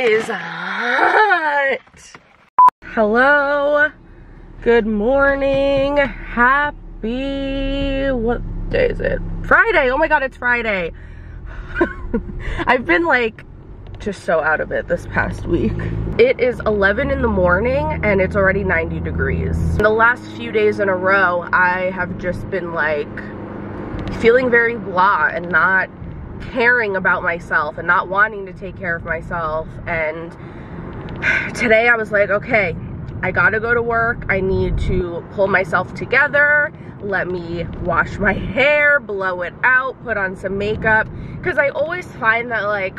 is hot. Hello. Good morning. Happy, what day is it? Friday. Oh my God, it's Friday. I've been like just so out of it this past week. It is 11 in the morning and it's already 90 degrees. In the last few days in a row, I have just been like feeling very blah and not caring about myself and not wanting to take care of myself. And today I was like, okay, I gotta go to work. I need to pull myself together. Let me wash my hair, blow it out, put on some makeup. Cause I always find that like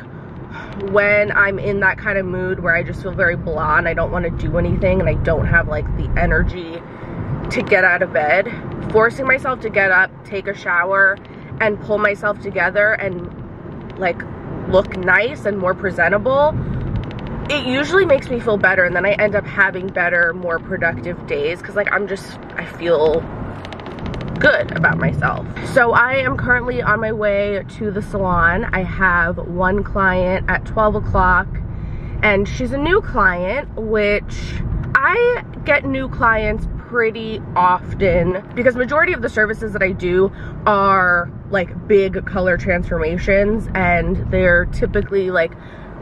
when I'm in that kind of mood where I just feel very blah and I don't want to do anything and I don't have like the energy to get out of bed, forcing myself to get up, take a shower, and pull myself together and like look nice and more presentable, it usually makes me feel better and then I end up having better, more productive days because like I'm just, I feel good about myself. So I am currently on my way to the salon. I have one client at 12 o'clock and she's a new client, which I get new clients pretty often because majority of the services that I do are like big color transformations and they're typically like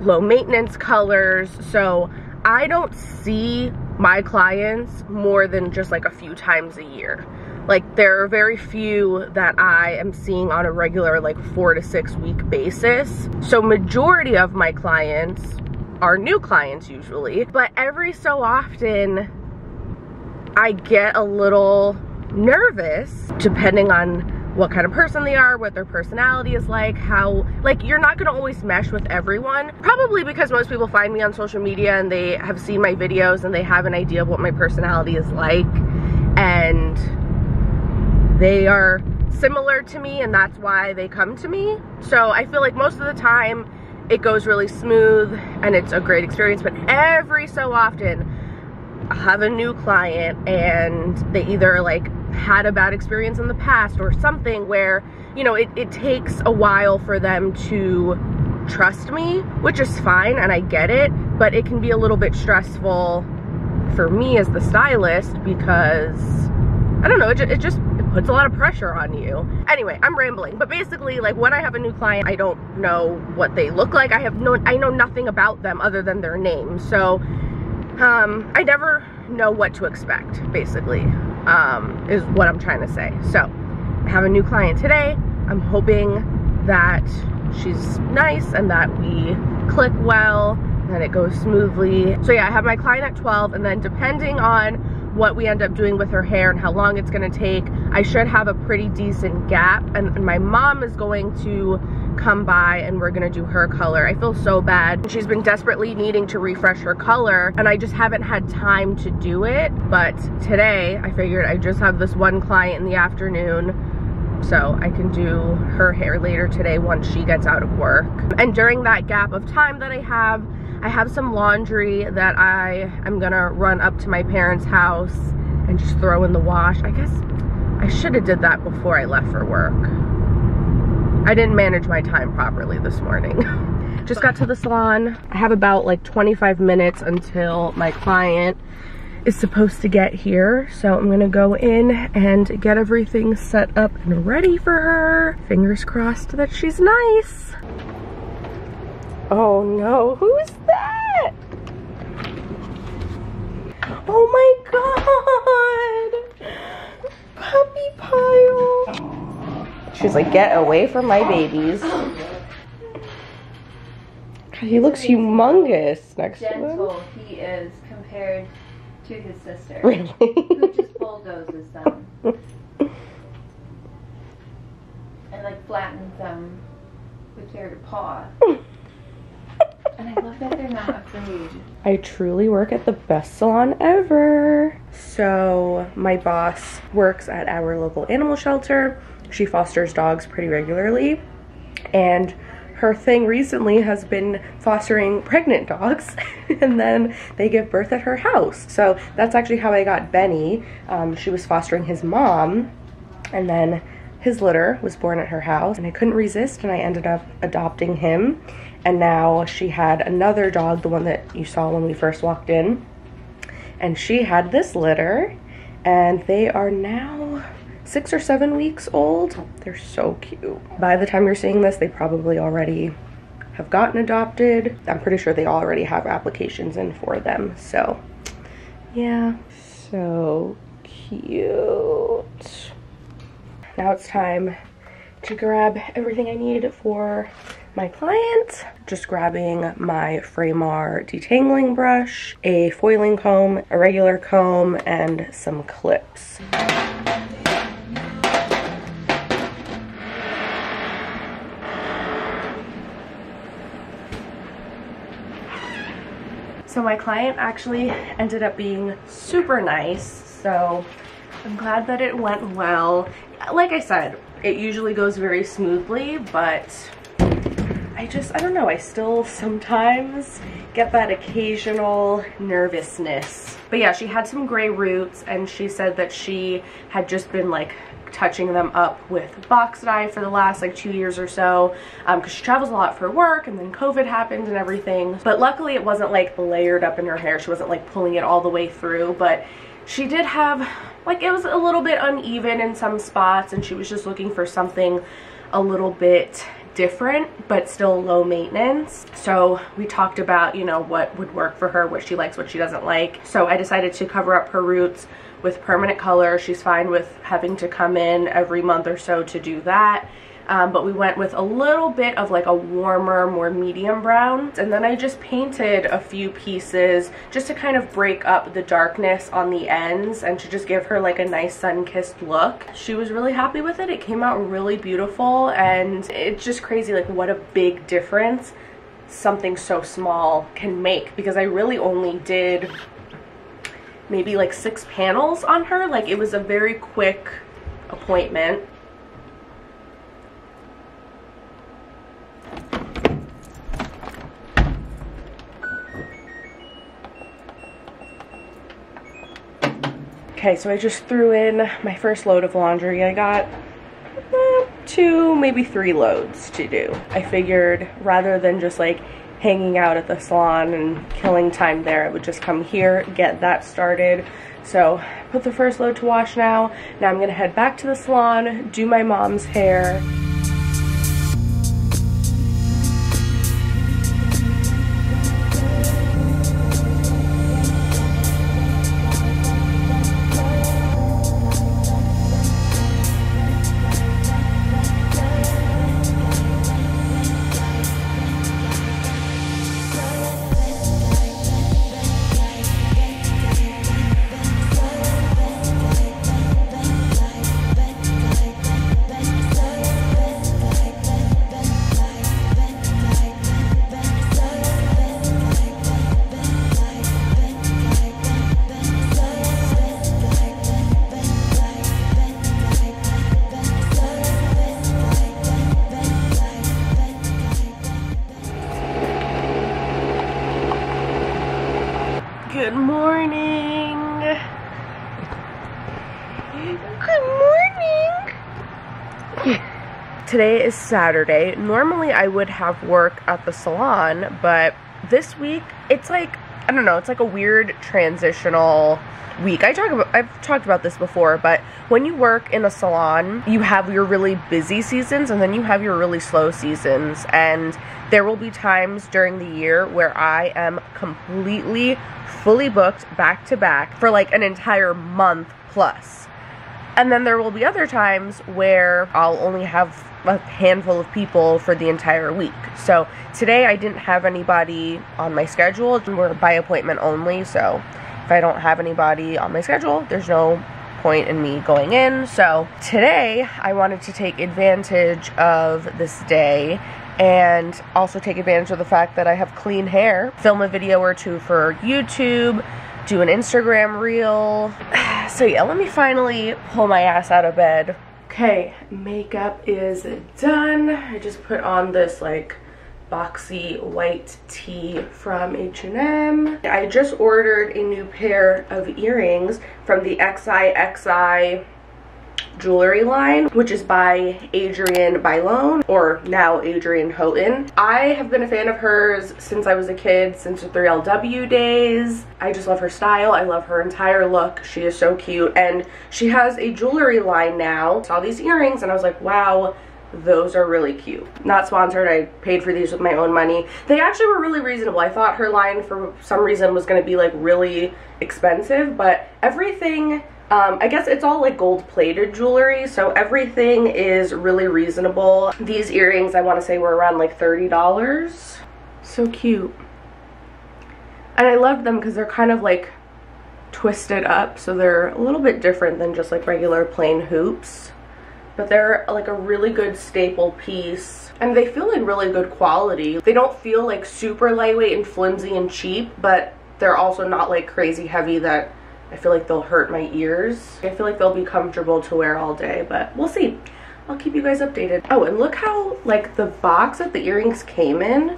low maintenance colors. So I don't see my clients more than just like a few times a year. Like there are very few that I am seeing on a regular like four to six week basis. So majority of my clients are new clients usually, but every so often I get a little nervous depending on what kind of person they are, what their personality is like, how, like, you're not gonna always mesh with everyone. Probably because most people find me on social media and they have seen my videos and they have an idea of what my personality is like. And they are similar to me and that's why they come to me. So I feel like most of the time it goes really smooth and it's a great experience, but every so often have a new client and they either like had a bad experience in the past or something where, you know, it, it takes a while for them to trust me, which is fine and I get it, but it can be a little bit stressful for me as the stylist because I don't know, it, it just puts a lot of pressure on you. Anyway, I'm rambling, but basically like when I have a new client, I don't know what they look like. I have no, I know nothing about them other than their name. So um, I never know what to expect basically um, is what I'm trying to say. So I have a new client today. I'm hoping that she's nice and that we click well and it goes smoothly. So yeah, I have my client at 12 and then depending on what we end up doing with her hair and how long it's gonna take. I should have a pretty decent gap and, and my mom is going to come by and we're gonna do her color. I feel so bad. She's been desperately needing to refresh her color and I just haven't had time to do it. But today I figured I just have this one client in the afternoon so I can do her hair later today once she gets out of work. And during that gap of time that I have, I have some laundry that I am gonna run up to my parents' house and just throw in the wash. I guess I should have did that before I left for work. I didn't manage my time properly this morning. just got to the salon. I have about like 25 minutes until my client is supposed to get here. So I'm gonna go in and get everything set up and ready for her. Fingers crossed that she's nice. Oh no, who's that? Oh my god! Puppy pile! She's like, get away from my babies. He looks humongous next Gentle to him. he is compared to his sister. Really? Who just bulldozes them. and like flattens them with their paw. And I love that they're not afraid. I truly work at the best salon ever. So my boss works at our local animal shelter. She fosters dogs pretty regularly. And her thing recently has been fostering pregnant dogs and then they give birth at her house. So that's actually how I got Benny. Um, she was fostering his mom and then his litter was born at her house and I couldn't resist and I ended up adopting him And now she had another dog, the one that you saw when we first walked in. And she had this litter, and they are now six or seven weeks old. They're so cute. By the time you're seeing this, they probably already have gotten adopted. I'm pretty sure they already have applications in for them. So, yeah. So cute. Now it's time to grab everything I need for my client. Just grabbing my Framar detangling brush, a foiling comb, a regular comb, and some clips. So my client actually ended up being super nice, so I'm glad that it went well. Like I said, it usually goes very smoothly, but I just, I don't know, I still sometimes get that occasional nervousness. But yeah, she had some gray roots and she said that she had just been like touching them up with box dye for the last like two years or so because um, she travels a lot for work and then COVID happened and everything. But luckily it wasn't like layered up in her hair. She wasn't like pulling it all the way through. But she did have like it was a little bit uneven in some spots and she was just looking for something a little bit different but still low maintenance so we talked about you know what would work for her what she likes what she doesn't like so I decided to cover up her roots with permanent color. She's fine with having to come in every month or so to do that. Um, but we went with a little bit of like a warmer, more medium brown. And then I just painted a few pieces just to kind of break up the darkness on the ends and to just give her like a nice sun-kissed look. She was really happy with it. It came out really beautiful and it's just crazy like what a big difference something so small can make because I really only did maybe like six panels on her. Like it was a very quick appointment. Okay, so I just threw in my first load of laundry. I got eh, two, maybe three loads to do. I figured rather than just like hanging out at the salon and killing time there. I would just come here, get that started. So put the first load to wash now. Now I'm gonna head back to the salon, do my mom's hair. Today is Saturday. Normally I would have work at the salon, but this week it's like I don't know, it's like a weird transitional week. I talk about I've talked about this before, but when you work in a salon, you have your really busy seasons and then you have your really slow seasons and there will be times during the year where I am completely fully booked back to back for like an entire month plus. And then there will be other times where I'll only have a handful of people for the entire week. So today I didn't have anybody on my schedule. We're by appointment only, so if I don't have anybody on my schedule, there's no point in me going in. So today I wanted to take advantage of this day and also take advantage of the fact that I have clean hair, film a video or two for YouTube, do an Instagram reel. So yeah, let me finally pull my ass out of bed Okay, makeup is done. I just put on this like boxy white tee from H&M. I just ordered a new pair of earrings from the XIXI jewelry line, which is by Adrienne Bailon, or now Adrienne Houghton. I have been a fan of hers since I was a kid, since the 3LW days. I just love her style. I love her entire look. She is so cute. And she has a jewelry line now. Saw these earrings and I was like, wow, those are really cute. Not sponsored, I paid for these with my own money. They actually were really reasonable. I thought her line for some reason was gonna be like really expensive, but everything, um, I guess it's all like gold plated jewelry, so everything is really reasonable. These earrings I wanna say were around like $30. So cute. And I loved them because they're kind of like twisted up, so they're a little bit different than just like regular plain hoops but they're like a really good staple piece and they feel like really good quality. They don't feel like super lightweight and flimsy and cheap, but they're also not like crazy heavy that I feel like they'll hurt my ears. I feel like they'll be comfortable to wear all day, but we'll see. I'll keep you guys updated. Oh, and look how like the box that the earrings came in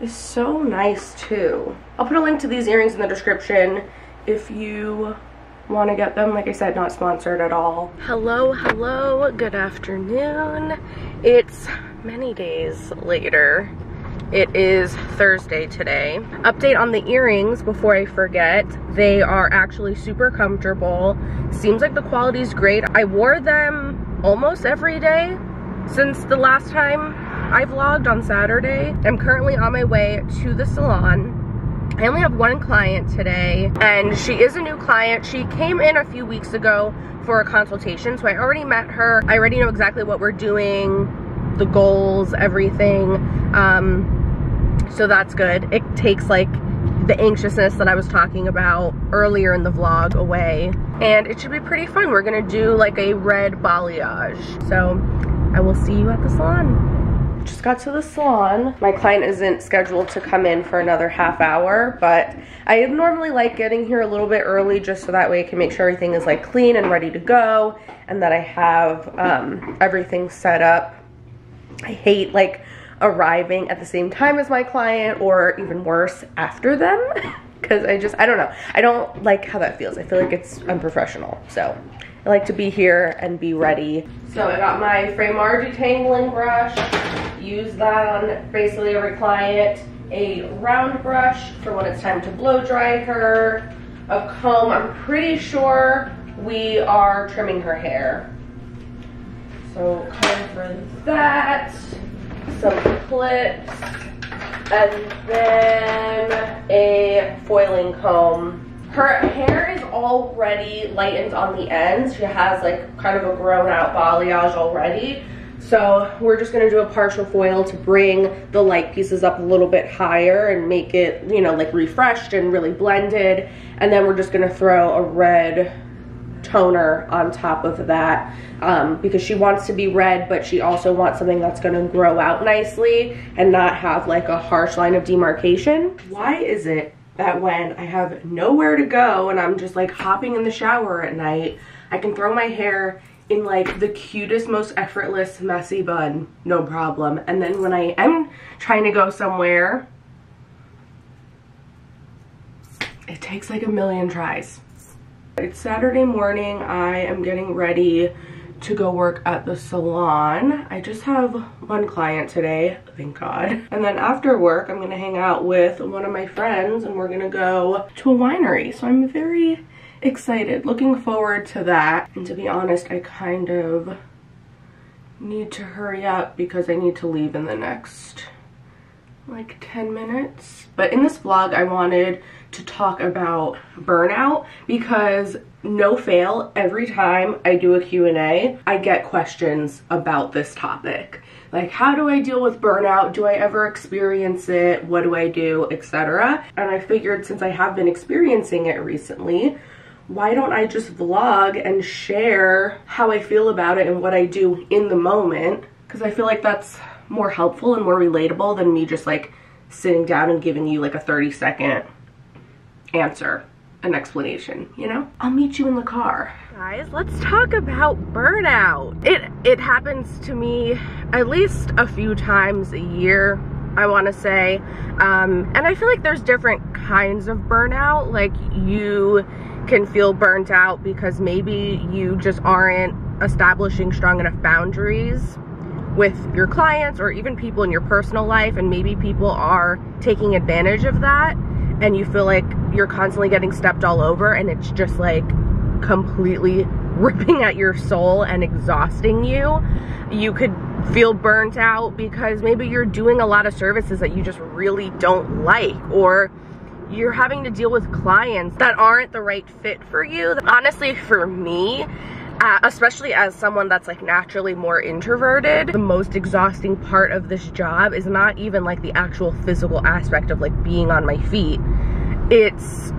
is so nice too. I'll put a link to these earrings in the description if you want to get them. Like I said, not sponsored at all. Hello, hello, good afternoon. It's many days later. It is Thursday today. Update on the earrings before I forget. They are actually super comfortable. Seems like the quality is great. I wore them almost every day since the last time I vlogged on Saturday. I'm currently on my way to the salon I only have one client today and she is a new client. She came in a few weeks ago for a consultation. So I already met her. I already know exactly what we're doing, the goals, everything. Um, so that's good. It takes like the anxiousness that I was talking about earlier in the vlog away. And it should be pretty fun. We're gonna do like a red balayage. So I will see you at the salon just got to the salon. My client isn't scheduled to come in for another half hour, but I normally like getting here a little bit early just so that way I can make sure everything is like clean and ready to go and that I have um, everything set up. I hate like arriving at the same time as my client or even worse after them because I just, I don't know. I don't like how that feels. I feel like it's unprofessional. So I like to be here and be ready. So I got my Framardi detangling brush, use that on basically every client, a round brush for when it's time to blow dry her, a comb, I'm pretty sure we are trimming her hair. So comb for that, some clips, and then a foiling comb her hair is already lightened on the ends. She has like kind of a grown out balayage already. So we're just gonna do a partial foil to bring the light pieces up a little bit higher and make it, you know, like refreshed and really blended. And then we're just gonna throw a red toner on top of that um, because she wants to be red, but she also wants something that's gonna grow out nicely and not have like a harsh line of demarcation. Why is it that when I have nowhere to go and I'm just like hopping in the shower at night, I can throw my hair in like the cutest, most effortless, messy bun, no problem. And then when I am trying to go somewhere, it takes like a million tries. It's Saturday morning, I am getting ready to go work at the salon. I just have one client today, thank God. And then after work, I'm gonna hang out with one of my friends and we're gonna go to a winery. So I'm very excited, looking forward to that. And to be honest, I kind of need to hurry up because I need to leave in the next like 10 minutes. But in this vlog, I wanted to talk about burnout because no fail, every time I do a Q&A, I get questions about this topic. Like, how do I deal with burnout? Do I ever experience it? What do I do? Etc. And I figured since I have been experiencing it recently, why don't I just vlog and share how I feel about it and what I do in the moment? Because I feel like that's more helpful and more relatable than me just like sitting down and giving you like a 30 second answer an explanation, you know? I'll meet you in the car. Guys, let's talk about burnout. It it happens to me at least a few times a year, I wanna say. Um, and I feel like there's different kinds of burnout. Like you can feel burnt out because maybe you just aren't establishing strong enough boundaries with your clients or even people in your personal life and maybe people are taking advantage of that and you feel like you're constantly getting stepped all over and it's just like completely ripping at your soul and exhausting you. You could feel burnt out because maybe you're doing a lot of services that you just really don't like or you're having to deal with clients that aren't the right fit for you. Honestly, for me, uh, especially as someone that's like naturally more introverted, the most exhausting part of this job is not even like the actual physical aspect of like being on my feet. It's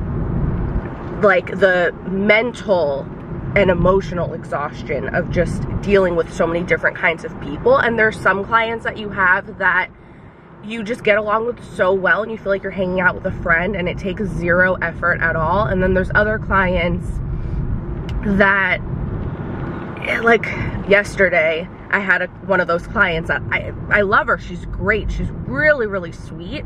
like the mental and emotional exhaustion of just dealing with so many different kinds of people. And there's some clients that you have that you just get along with so well and you feel like you're hanging out with a friend and it takes zero effort at all. And then there's other clients that like yesterday I had a, one of those clients that I, I love her. She's great. She's really, really sweet.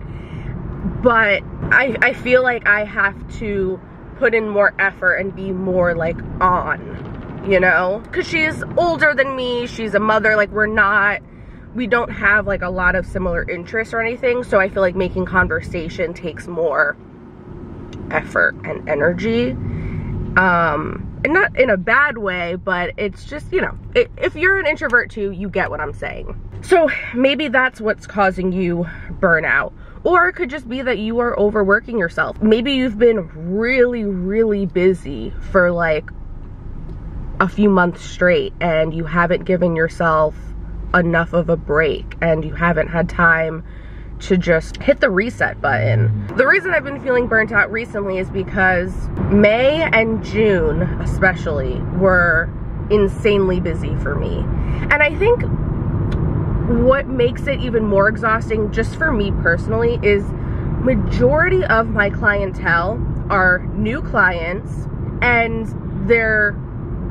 But I, I feel like I have to put in more effort and be more like on, you know? Because she's older than me. She's a mother. Like we're not, we don't have like a lot of similar interests or anything. So I feel like making conversation takes more effort and energy. Um, and not in a bad way, but it's just, you know, it, if you're an introvert too, you get what I'm saying. So maybe that's what's causing you burnout. Or it could just be that you are overworking yourself. Maybe you've been really, really busy for like a few months straight and you haven't given yourself enough of a break and you haven't had time to just hit the reset button. The reason I've been feeling burnt out recently is because May and June especially were insanely busy for me. And I think what makes it even more exhausting just for me personally is majority of my clientele are new clients and they're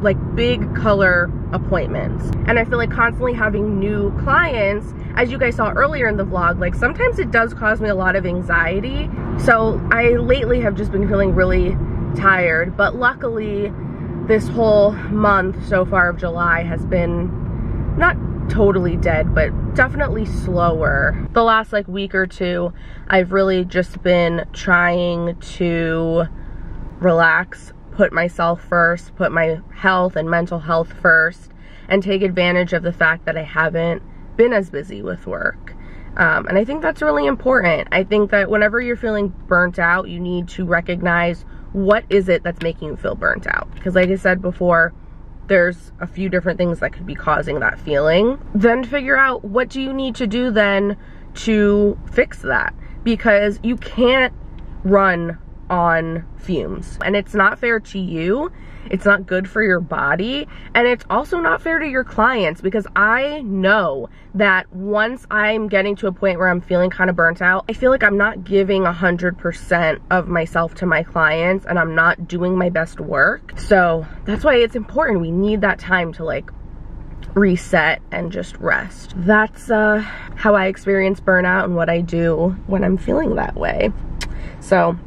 like big color appointments. And I feel like constantly having new clients, as you guys saw earlier in the vlog, like sometimes it does cause me a lot of anxiety. So I lately have just been feeling really tired, but luckily this whole month so far of July has been not totally dead, but definitely slower. The last like week or two, I've really just been trying to relax, put myself first, put my health and mental health first, and take advantage of the fact that I haven't been as busy with work. Um, and I think that's really important. I think that whenever you're feeling burnt out, you need to recognize what is it that's making you feel burnt out. Because like I said before, there's a few different things that could be causing that feeling. Then figure out what do you need to do then to fix that. Because you can't run on fumes. And it's not fair to you. It's not good for your body. And it's also not fair to your clients because I know that once I'm getting to a point where I'm feeling kind of burnt out, I feel like I'm not giving 100% of myself to my clients and I'm not doing my best work. So that's why it's important. We need that time to like reset and just rest. That's uh, how I experience burnout and what I do when I'm feeling that way. So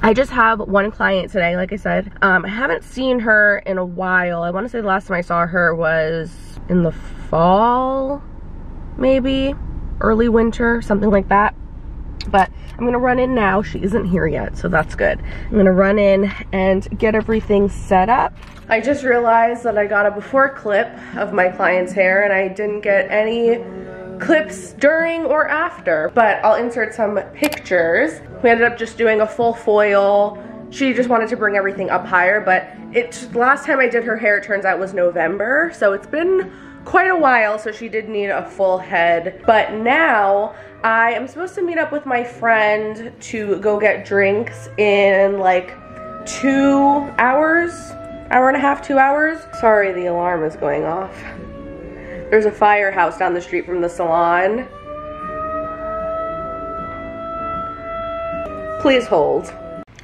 I just have one client today, like I said. Um, I haven't seen her in a while. I want to say the last time I saw her was in the fall, maybe, early winter, something like that. But I'm gonna run in now. She isn't here yet, so that's good. I'm gonna run in and get everything set up. I just realized that I got a before clip of my client's hair and I didn't get any clips during or after, but I'll insert some pictures. We ended up just doing a full foil. She just wanted to bring everything up higher, but it last time I did her hair, it turns out was November, so it's been quite a while, so she did need a full head. But now I am supposed to meet up with my friend to go get drinks in like two hours, hour and a half, two hours. Sorry, the alarm is going off. There's a firehouse down the street from the salon. Please hold.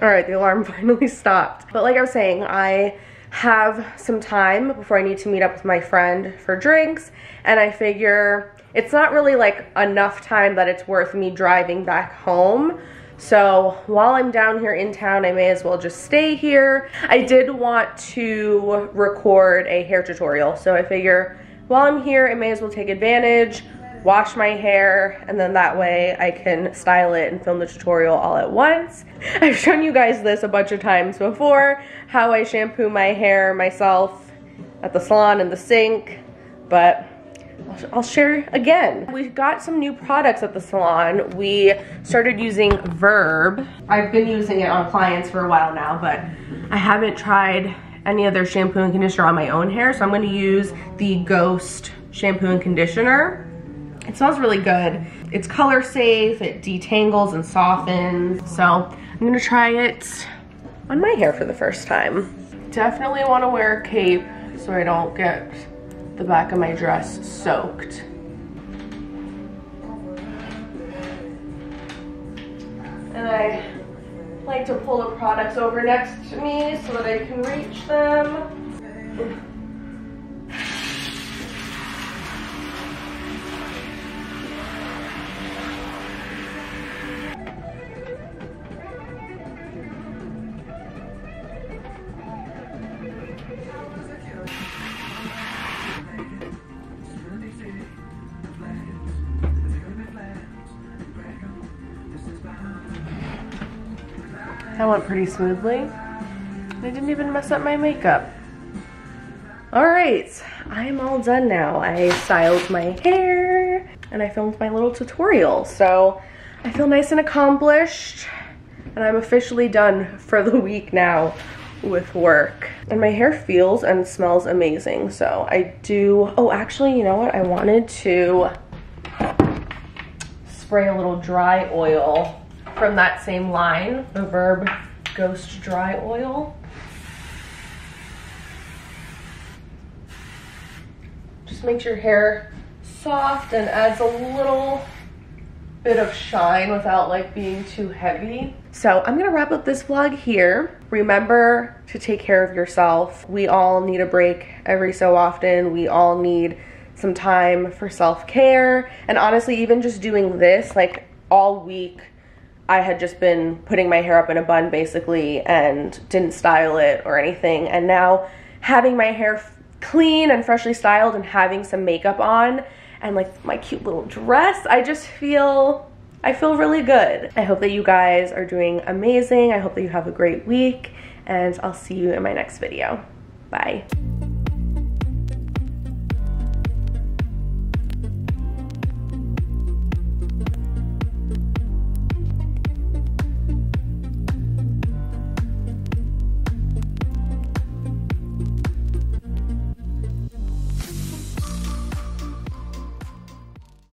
All right, the alarm finally stopped. But like I was saying, I have some time before I need to meet up with my friend for drinks. And I figure it's not really like enough time that it's worth me driving back home. So while I'm down here in town, I may as well just stay here. I did want to record a hair tutorial, so I figure while I'm here, I may as well take advantage, wash my hair, and then that way I can style it and film the tutorial all at once. I've shown you guys this a bunch of times before, how I shampoo my hair myself at the salon in the sink, but I'll share again. We got some new products at the salon. We started using Verb. I've been using it on clients for a while now, but I haven't tried any other shampoo and conditioner on my own hair, so I'm gonna use the Ghost shampoo and conditioner. It smells really good. It's color safe, it detangles and softens, so I'm gonna try it on my hair for the first time. Definitely wanna wear a cape so I don't get the back of my dress soaked. And I like to pull the products over next to me so that I can reach them. Pretty smoothly. I didn't even mess up my makeup. All right, I am all done now. I styled my hair and I filmed my little tutorial. So I feel nice and accomplished and I'm officially done for the week now with work. And my hair feels and smells amazing. So I do, oh, actually, you know what? I wanted to spray a little dry oil from that same line, the Verb Ghost Dry Oil. Just makes your hair soft and adds a little bit of shine without like being too heavy. So I'm gonna wrap up this vlog here. Remember to take care of yourself. We all need a break every so often. We all need some time for self-care. And honestly, even just doing this like all week I had just been putting my hair up in a bun basically and didn't style it or anything. And now having my hair clean and freshly styled and having some makeup on and like my cute little dress, I just feel, I feel really good. I hope that you guys are doing amazing. I hope that you have a great week and I'll see you in my next video. Bye.